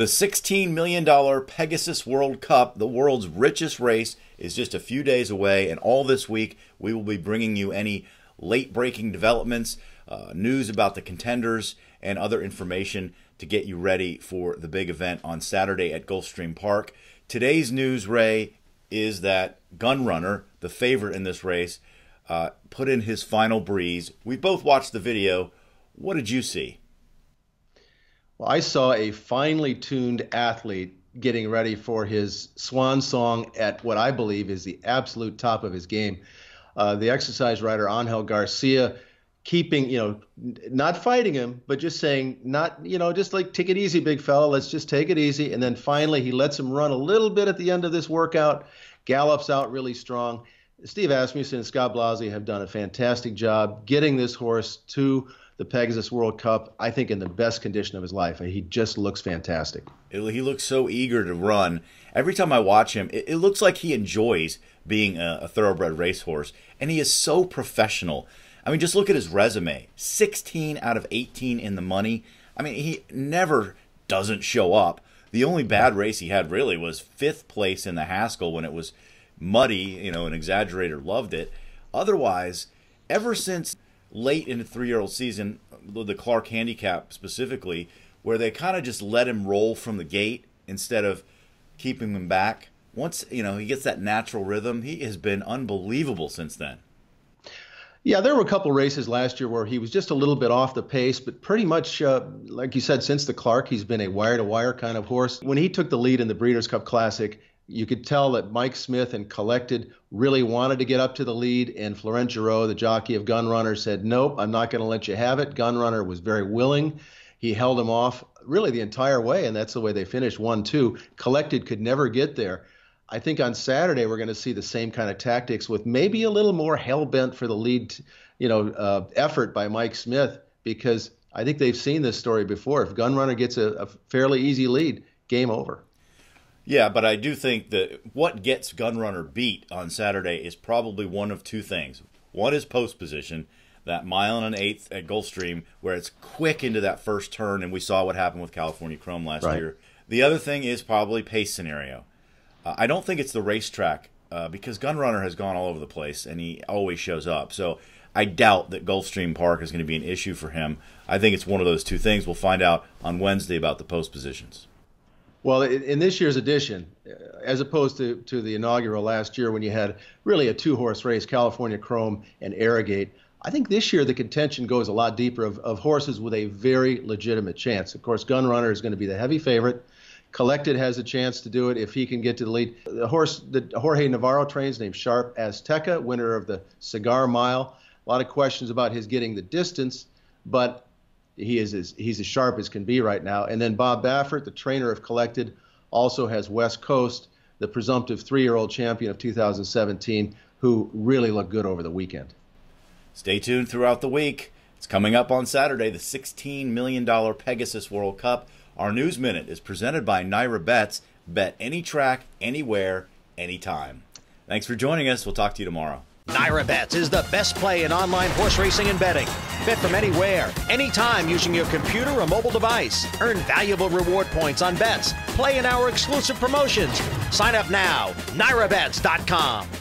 The $16 million Pegasus World Cup, the world's richest race, is just a few days away, and all this week we will be bringing you any late breaking developments, uh, news about the contenders, and other information to get you ready for the big event on Saturday at Gulfstream Park. Today's news, Ray, is that Gun Runner, the favorite in this race, uh, put in his final breeze. We both watched the video. What did you see? Well, I saw a finely tuned athlete getting ready for his swan song at what I believe is the absolute top of his game. Uh, the exercise rider Angel Garcia keeping, you know, not fighting him, but just saying, not, you know, just like take it easy, big fella. Let's just take it easy. And then finally, he lets him run a little bit at the end of this workout, gallops out really strong. Steve Asmussen and Scott Blasi have done a fantastic job getting this horse to the Pegasus World Cup, I think, in the best condition of his life. He just looks fantastic. He looks so eager to run. Every time I watch him, it, looks like he enjoys being a, a thoroughbred racehorse, and he is so professional. I mean, just look at his resume 16 out of 18 in the money. I mean, he never doesn't show up. The only bad race he had really was fifth place in the Haskell when it was muddy. You know, an Exaggerator loved it. Otherwise, ever since late in the three year old season, the Clark handicap specifically, where they kind of just let him roll from the gate instead of keeping him back. Once you know he gets that natural rhythm, he has been unbelievable since then. Yeah, there were a couple races last year where he was just a little bit off the pace, but pretty much, uh, like you said, since the Clark, he's been a wire to wire kind of horse. When he took the lead in the Breeders' Cup Classic, you could tell that Mike Smith and Collected really wanted to get up to the lead, and Florent Geroux, the jockey of Gun Runner, said, Nope, I'm not going to let you have it. Gun Runner was very willing. He held him off really the entire way, and that's the way they finished 1 2. Collected could never get there. I think on Saturday we're going to see the same kind of tactics with maybe a little more hell bent for the lead, you know, uh, effort by Mike Smith because I think they've seen this story before. If Gun Runner gets a, a fairly easy lead, game over. Yeah, but I do think that what gets Gun Runner beat on Saturday is probably one of two things. One is post position, that mile and an eighth at Gulfstream, where it's quick into that first turn, and we saw what happened with California Chrome last right. year. The other thing is probably pace scenario. Uh, I don't think it's the racetrack uh, because Gun Runner has gone all over the place, and he always shows up. So I doubt that Gulfstream Park is going to be an issue for him. I think it's one of those two things. We'll find out on Wednesday about the post positions. Well, in this year's edition, as opposed to, to the inaugural last year when you had really a two horse race, California Chrome and Arrogate, I think this year the contention goes a lot deeper of, of horses with a very legitimate chance. Of course, Gun Runner is going to be the heavy favorite. Collected has a chance to do it if he can get to the lead. The horse that Jorge Navarro trains, named Sharp Azteca, winner of the Cigar Mile. A lot of questions about his getting the distance, but he is as, he's as sharp as can be right now. And then Bob Baffert, the trainer of Collected, also has West Coast, the presumptive three-year-old champion of 2017, who really looked good over the weekend. Stay tuned throughout the week. It's coming up on Saturday, the $16 million Pegasus World Cup. Our News Minute is presented by NYRA Bets. Bet any track, anywhere, anytime. Thanks for joining us. We'll talk to you tomorrow. NYRA Bets is the best play in online horse racing and betting. Bet from anywhere, anytime using your computer or mobile device. Earn valuable reward points on bets. Play in our exclusive promotions. Sign up now. NYRABets.com.